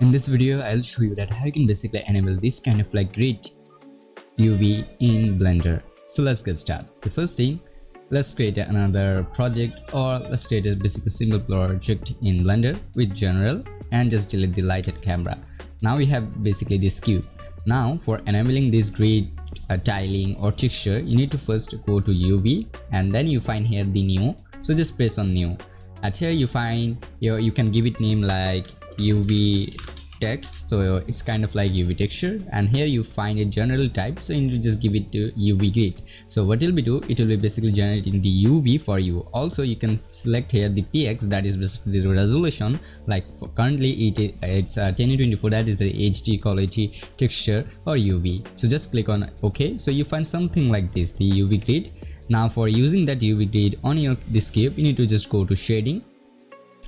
In this video, I'll show you that how you can basically enable this kind of like grid UV in Blender. So let's get started. The first thing, let's create another project or let's create a basically simple project in Blender with general and just delete the lighted camera. Now we have basically this cube. Now for enabling this grid uh, tiling or texture, you need to first go to UV and then you find here the new. So just press on new. At here you find your you can give it name like UV text so it's kind of like UV texture. And here you find a general type so you just give it to UV grid. So what it will be do it will be basically generating the UV for you. Also you can select here the PX that is basically the resolution. Like currently it it's uh, 1024 that is the HD quality texture or UV so just click on OK. So you find something like this the UV grid. Now for using that UV grid on your this cube you need to just go to shading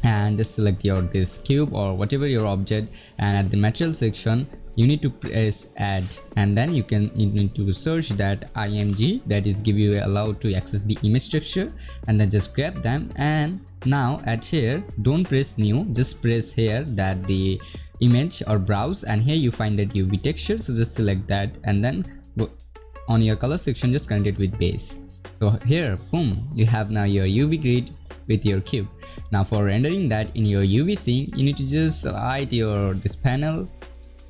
and just select your this cube or whatever your object and at the material section you need to press add. And then you can you need to search that img that is give you allowed to access the image texture and then just grab them. And now at here don't press new just press here that the image or browse and here you find that uv texture so just select that and then on your color section just connect it with base. So here boom you have now your uv grid with your cube. Now for rendering that in your UV scene you need to just hide your this panel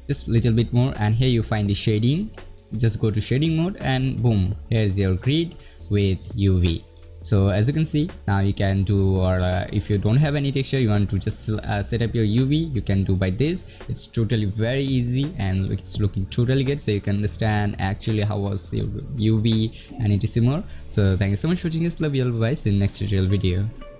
just little bit more and here you find the shading. Just go to shading mode and boom here's your grid with UV so as you can see now you can do or uh, if you don't have any texture you want to just uh, set up your uv you can do by this. It's totally very easy and it's looking totally good. So you can understand actually how was your uv and it is more so thank you so much for watching this love you all. Bye. See you next tutorial video